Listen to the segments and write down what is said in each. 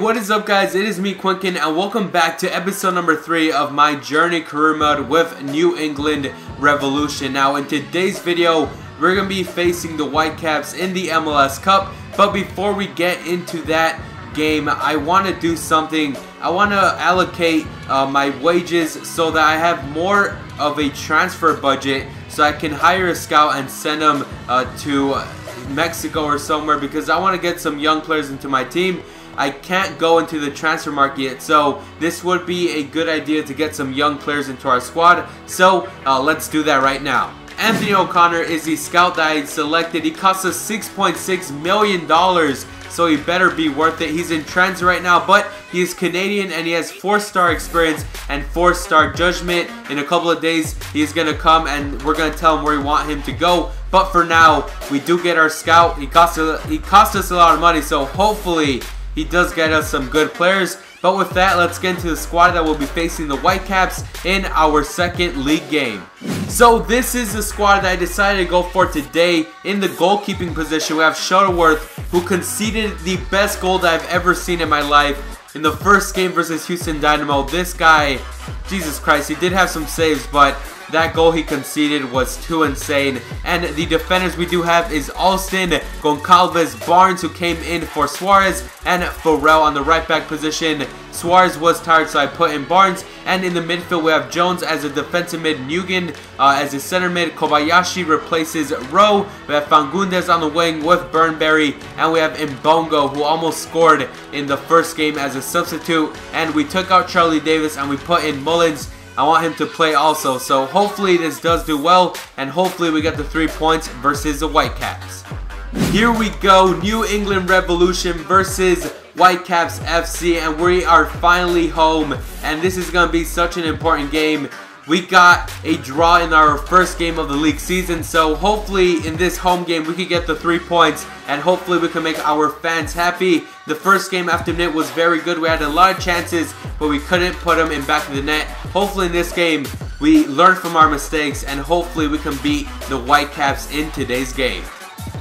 what is up guys? It is me Quinkun and welcome back to episode number 3 of my Journey Career Mode with New England Revolution. Now in today's video, we're going to be facing the Whitecaps in the MLS Cup. But before we get into that game, I want to do something. I want to allocate uh, my wages so that I have more of a transfer budget so I can hire a scout and send them uh, to Mexico or somewhere because I want to get some young players into my team. I can't go into the transfer market yet, so this would be a good idea to get some young players into our squad. So uh, let's do that right now. Anthony O'Connor is the scout that I selected. He costs us $6.6 million, so he better be worth it. He's in transit right now, but he is Canadian and he has 4-star experience and 4-star judgment. In a couple of days, he's to come and we're to tell him where we want him to go. But for now, we do get our scout. He cost, he cost us a lot of money, so hopefully he does get us some good players. But with that, let's get into the squad that will be facing the Whitecaps in our second league game. So this is the squad that I decided to go for today. In the goalkeeping position, we have Shuttleworth, who conceded the best goal that I've ever seen in my life. In the first game versus Houston Dynamo, this guy, Jesus Christ, he did have some saves, but that goal he conceded was too insane. And the defenders we do have is Alston, Goncalves, Barnes who came in for Suarez, and Farrell on the right back position. Suarez was tired so I put in Barnes. And in the midfield we have Jones as a defensive mid, Mugen uh, as a center mid, Kobayashi replaces Rowe. We have Fagundez on the wing with Bunbury. And we have Imbongo who almost scored in the first game as a substitute. And we took out Charlie Davies and we put in Mullins. I want him to play also. So hopefully this does do well. And hopefully we get the three points versus the Whitecaps. Here we go. New England Revolution versus Whitecaps FC. And we are finally home. And this is going to be such an important game. We got a draw in our first game of the league season, so hopefully in this home game we can get the three points and hopefully we can make our fans happy. The first game after net was very good. We had a lot of chances, but we couldn't put them in back of the net. Hopefully in this game we learn from our mistakes and hopefully we can beat the Whitecaps in today's game.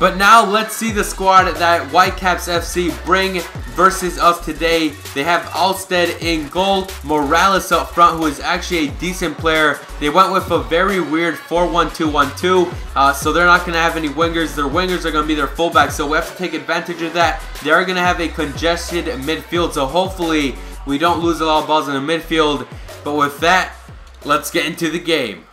But now let's see the squad that Whitecaps FC bring versus us today. They have Alstead in goal, Morales up front who is actually a decent player. They went with a very weird 4-1-2-1-2 uh, so they're not going to have any wingers. Their wingers are going to be their fullbacks so we have to take advantage of that. They are going to have a congested midfield so hopefully we don't lose a lot of balls in the midfield. But with that, let's get into the game.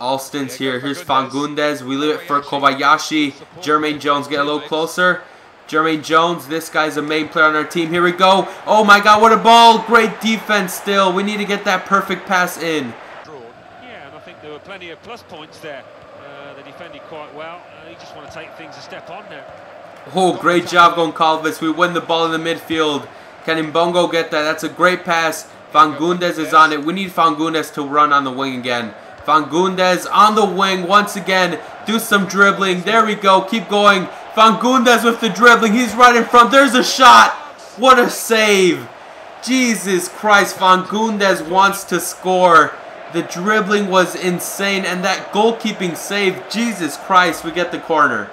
Alston's here. Here's Fagundez. We leave it for Kobayashi. Jermaine Jones get a little closer. Jermaine Jones, this guy's a main player on our team. Here we go. Oh my god, what a ball. Great defense still. We need to get that perfect pass in. Yeah, and I think there were plenty of plus points there. Uh, they defended quite well. Uh, you just want to take things a step on now. Oh, great job Goncalves. We win the ball in the midfield. Can Imbongo get that? That's a great pass. Fagundez is on it. We need Fagundez to run on the wing again. Fagundez on the wing once again. Do some dribbling. There we go. Keep going. Fagundez with the dribbling. He's right in front. There's a shot. What a save. Jesus Christ. Fagundez wants to score. The dribbling was insane. And that goalkeeping save. Jesus Christ. We get the corner.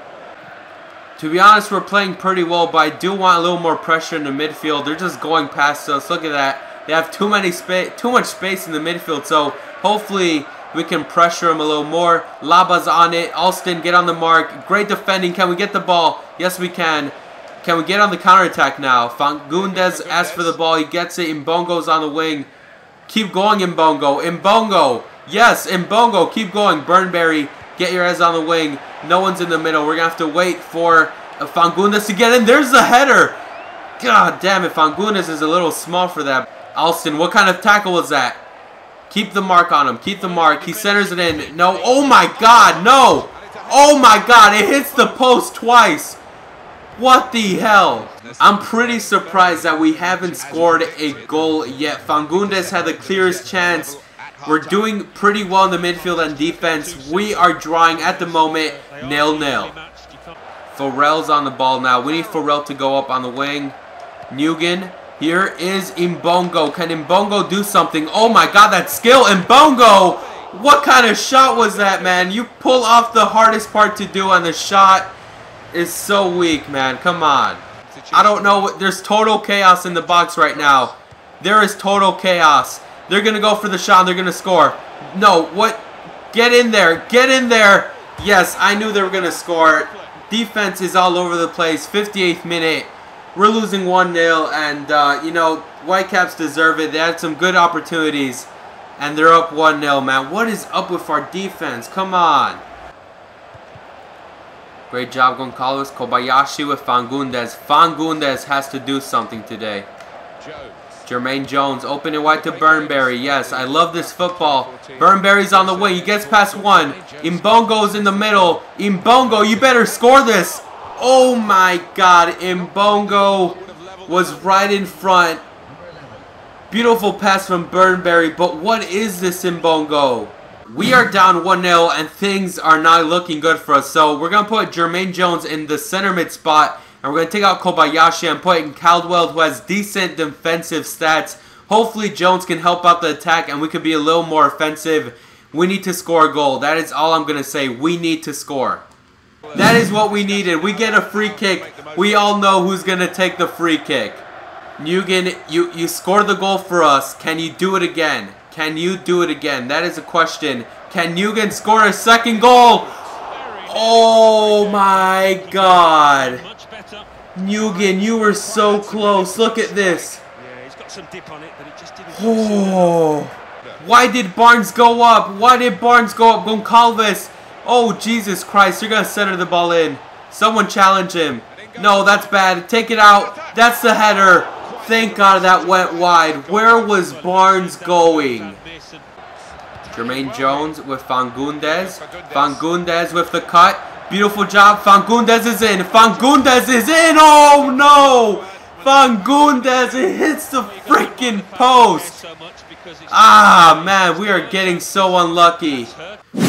To be honest, we're playing pretty well, but I do want a little more pressure in the midfield. They're just going past us. Look at that. They have too many space, too much space in the midfield. So hopefully we can pressure him a little more. Laba's on it. Alston, get on the mark. Great defending. Can we get the ball? Yes, we can. Can we get on the counterattack now? Fagundez asks for the ball. He gets it. Imbongo's on the wing. Keep going, Imbongo. Imbongo. Yes, Imbongo. Keep going. Bunbury, get your ass on the wing. No one's in the middle. We're going to have to wait for uh, Fagundez to get in. There's the header. God damn it. Fagundez is a little small for that. Alston, what kind of tackle was that? Keep the mark on him. Keep the mark. He centers it in. No. Oh my god. No. Oh my god. It hits the post twice. What the hell? I'm pretty surprised that we haven't scored a goal yet. Fagundez had the clearest chance. We're doing pretty well in the midfield and defense. We are drawing at the moment nil-nil. Farrell's on the ball now. We need Farrell to go up on the wing. Mugen here is Imbongo. Can Imbongo do something? Oh my god, that skill! Imbongo! What kind of shot was that, man? You pull off the hardest part to do, and the shot is so weak, man. Come on. I don't know. What, there's total chaos in the box right now. There is total chaos. They're going to go for the shot they're going to score. No, what? Get in there. Get in there. Yes, I knew they were going to score. Defense is all over the place. 58th minute. We're losing 1-0, and, uh, you know, Whitecaps deserve it. They had some good opportunities, and they're up 1-0, man. What is up with our defense? Come on. Great job, Goncalves. Kobayashi with Fagundez. Fagundez has to do something today. Jermaine Jones, open it wide to Bunbury. Yes, I love this football. Bunbury's on the wing. He gets past one. Imbongo's in the middle. Imbongo, you better score this. Oh my god, Imbongo was right in front. Beautiful pass from Bunbury, but what is this Imbongo? We are down 1-0 and things are not looking good for us. So we're going to put Jermaine Jones in the center mid spot and we're going to take out Kobayashi and put in Caldwell who has decent defensive stats. Hopefully Jones can help out the attack and we can be a little more offensive. We need to score a goal. That is all I'm going to say. We need to score. That is what we needed. We get a free kick. We all know who's going to take the free kick. Mugen, you, you score the goal for us. Can you do it again? Can you do it again? That is a question. Can Mugen score a second goal? Oh my god. Mugen, you were so close. Look at this. Oh. Why did Barnes go up? Why did Barnes go up? Goncalves. Oh, Jesus Christ. You're going to center the ball in. Someone challenge him. No, that's bad. Take it out. That's the header. Thank God that went wide. Where was Barnes going? Jermaine Jones with Fagundez. Fagundez with the cut. Beautiful job. Fagundez is in. Fagundez is in. Oh, no. Fagundez, it hits the freaking post. Ah, man, we are getting so unlucky.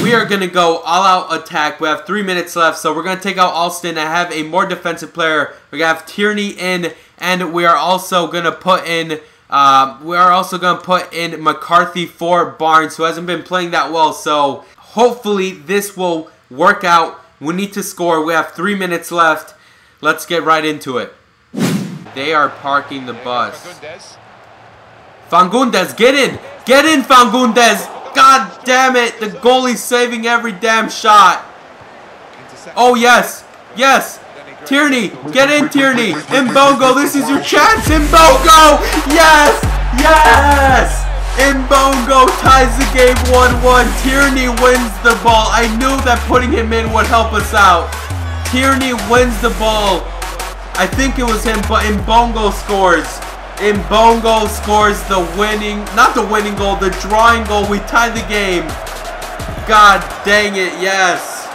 We are going to go all-out attack. We have three minutes left, so we're going to take out Alston I have a more defensive player. We're going to have Tierney in, and we are also going to put in... Uh, we are also going to put in McCarthy for Barnes, who hasn't been playing that well. So hopefully this will work out. We need to score. We have three minutes left. Let's get right into it. They are parking the bus. Fagundez, get in! Get in, Fagundez! God damn it! The goalie's saving every damn shot. Oh, yes. Yes. Tierney, get in, Tierney. Imbongo, this is your chance. Imbongo! Yes! Yes! Imbongo ties the game 1-1. Tierney wins the ball. I knew that putting him in would help us out. Tierney wins the ball. I think it was him, but Imbongo scores. Imbongo scores the winning, not the winning goal, the drawing goal. We tied the game. God dang it, yes.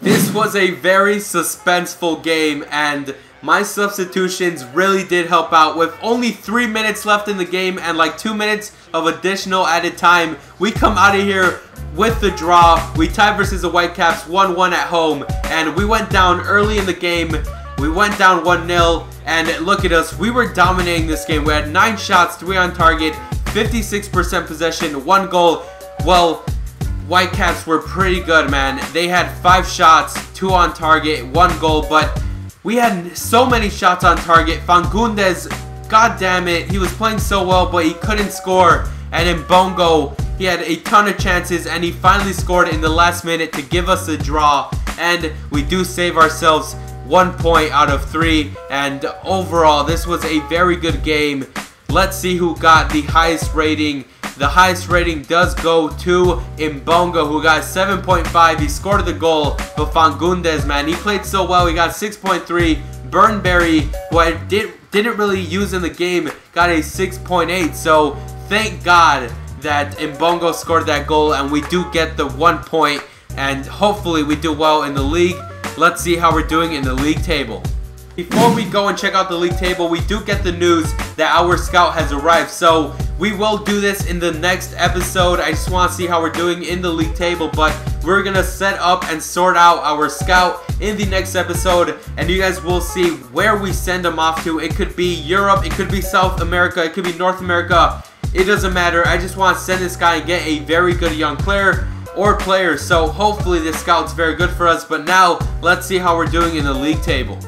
This was a very suspenseful game and my substitutions really did help out. With only 3 minutes left in the game and like 2 minutes of additional added time, we come out of here with the draw. We tied versus the Whitecaps 1-1 at home and we went down early in the game. We went down 1-0 and look at us. We were dominating this game. We had 9 shots, 3 on target, 56% possession, 1 goal. Well, Whitecaps were pretty good, man. They had 5 shots, 2 on target, 1 goal, but we had so many shots on target. Fagundez, god damn it, he was playing so well, but he couldn't score. And Imbongo, he had a ton of chances, and he finally scored in the last minute to give us a draw. And we do save ourselves one point out of three. And overall, this was a very good game. Let's see who got the highest rating. The highest rating does go to Imbongo, who got 7.5. He scored the goal. But Fagundez, man, he played so well. He got 6.3. Bunbury, who I did, didn't really use in the game, got a 6.8. So thank God that Imbongo scored that goal and we do get the one point and hopefully we do well in the league. Let's see how we're doing in the league table. Before we go and check out the league table, we do get the news that our scout has arrived. So we will do this in the next episode. I just want to see how we're doing in the league table, but we're going to set up and sort out our scout in the next episode, and you guys will see where we send them off to. It could be Europe, it could be South America, it could be North America. It doesn't matter. I just want to send this guy and get a very good young player or players. So hopefully this scout's very good for us. But now let's see how we're doing in the league table.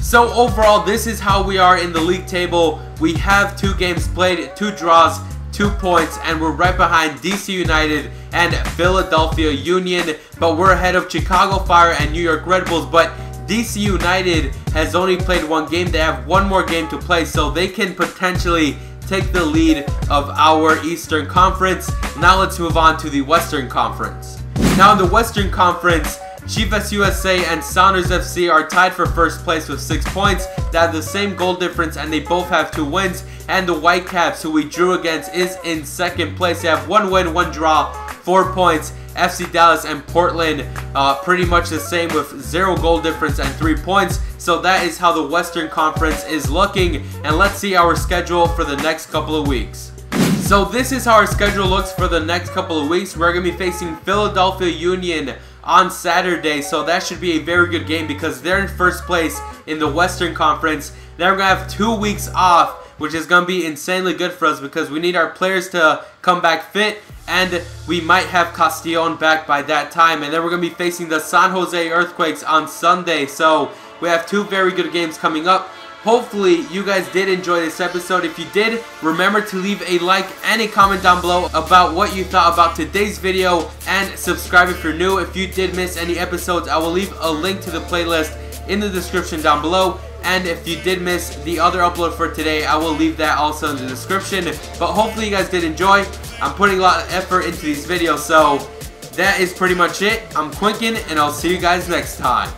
So overall, this is how we are in the league table. We have two games played, two draws, two points, and we're right behind DC United and Philadelphia Union, but we're ahead of Chicago Fire and New York Red Bulls, but DC United has only played one game. They have one more game to play, so they can potentially take the lead of our Eastern Conference. Now let's move on to the Western Conference. Now in the Western Conference, Chivas USA and Sounders FC are tied for first place with 6 points. They have the same goal difference and they both have 2 wins. And the Whitecaps, who we drew against, is in second place. They have 1 win, 1 draw, 4 points. FC Dallas and Portland uh, pretty much the same with 0 goal difference and 3 points. So that is how the Western Conference is looking. And let's see our schedule for the next couple of weeks. So this is how our schedule looks for the next couple of weeks. We're going to be facing Philadelphia Union on Saturday. So that should be a very good game because they're in first place in the Western Conference. They're going to have two weeks off, which is going to be insanely good for us because we need our players to come back fit and we might have Castillon back by that time. And then we're going to be facing the San Jose Earthquakes on Sunday. So we have two very good games coming up. Hopefully you guys did enjoy this episode. If you did, remember to leave a like and a comment down below about what you thought about today's video and subscribe if you're new. If you did miss any episodes, I will leave a link to the playlist in the description down below. And if you did miss the other upload for today, I will leave that also in the description. But hopefully you guys did enjoy. I'm putting a lot of effort into these videos, so that is pretty much it. I'm Quinkun, and I'll see you guys next time.